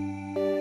Música